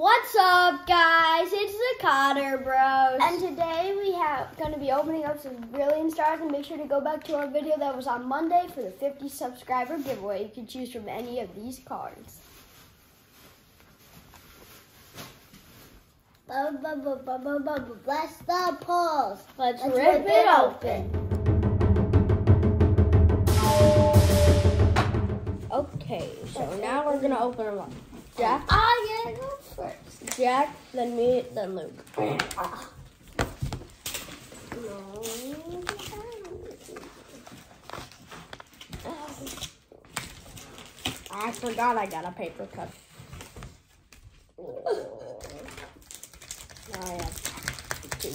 What's up, guys? It's the Cotter Bros. And today we have going to be opening up some brilliant stars. And make sure to go back to our video that was on Monday for the 50 subscriber giveaway. You can choose from any of these cards. Bless the pulls. Let's, Let's rip, it open. Okay, so now we're gonna open them up. Jack, ah, I gotta go first. Jack, then me, then Luke. I forgot I got a paper cut. I have two.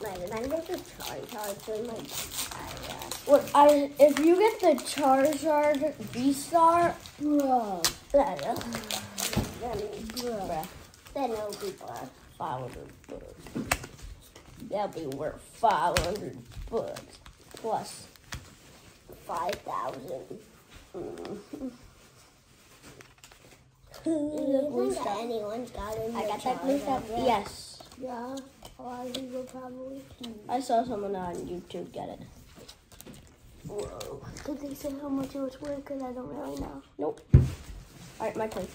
Wait, I'm going to to my What I if you get the Charizard V Star, bro, Then, bruh, then it'll be blessed. five hundred bucks. That'll be worth five hundred bucks 5,000. Mm. Blue star. Anyone's got it. I got that blue stuff. Yes, Yeah, a lot of people probably. I saw someone on YouTube get it. Whoa. Did they say how much it was worth? Because I don't really know. Nope. All right, my turn.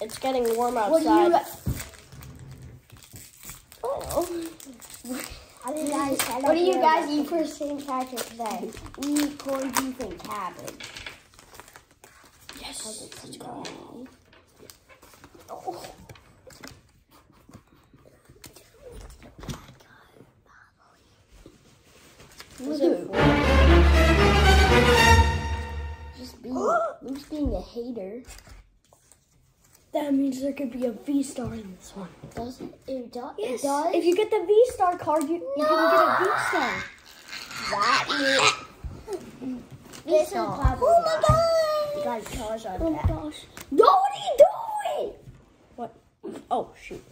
It's getting warm What do outside. you oh. How do you guys What do you guys eat for St. Patrick's Day? We eat corned beef and cabbage. Yes. Let's go. Just Luke's being a hater. That means there could be a V star in this one. Does it? It, do, Yes. it does? If you get the V star card, you, you can get a V star. that is star. probably Oh my god! You guys Oh that. gosh. No, what are you doing? What? Oh shoot.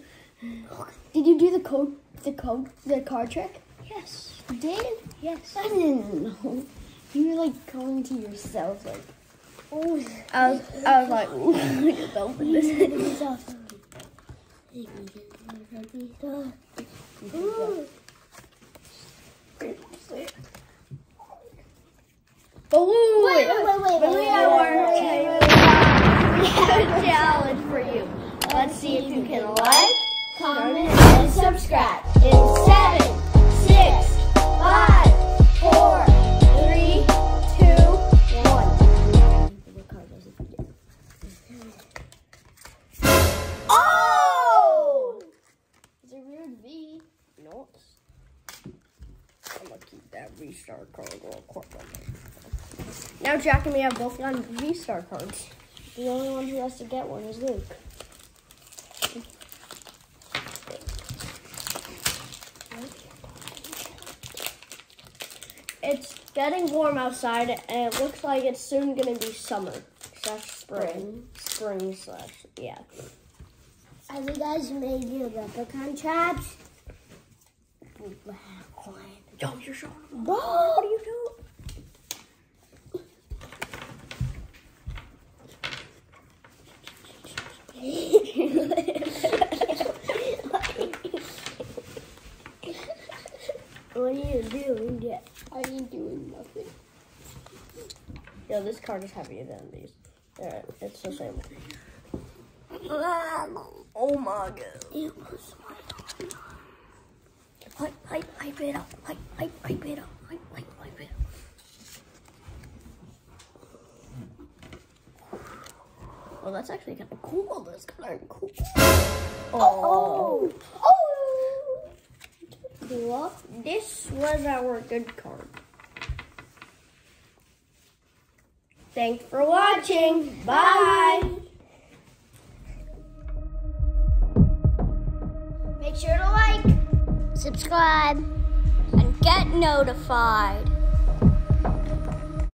Did you do the code, the code, the card trick? Yes. You did? Yes. I didn't know. You were like going to yourself, like, oh, I was, I was like, ooh, I just opened this. Oh, Wait, wait, wait, wait, We wait, have wait, our- wait, wait, we have a challenge for you. Let's see if you can like, comment, and subscribe in seven, six, keep that V star card real quick. Now Jack and me have both gotten V star cards. The only one who has to get one is Luke. It's getting warm outside, and it looks like it's soon gonna be summer slash spring. Spring slash yeah. Have you guys made your leprechaun traps? Yo, you're showing them. What are you doing? What are you doing? Yeah. I ain't doing nothing. Yo, this card is heavier than these. Alright, it's the same. Oh my god. It was Hype, hype, hype it up. Hype, hype, hype it up. Hype, hype, hype it up. Well, that's actually kind of cool. That's kind of cool. Oh. Oh! Well, this was our good card. Thanks for watching. Bye. Make sure to like subscribe. and get notified.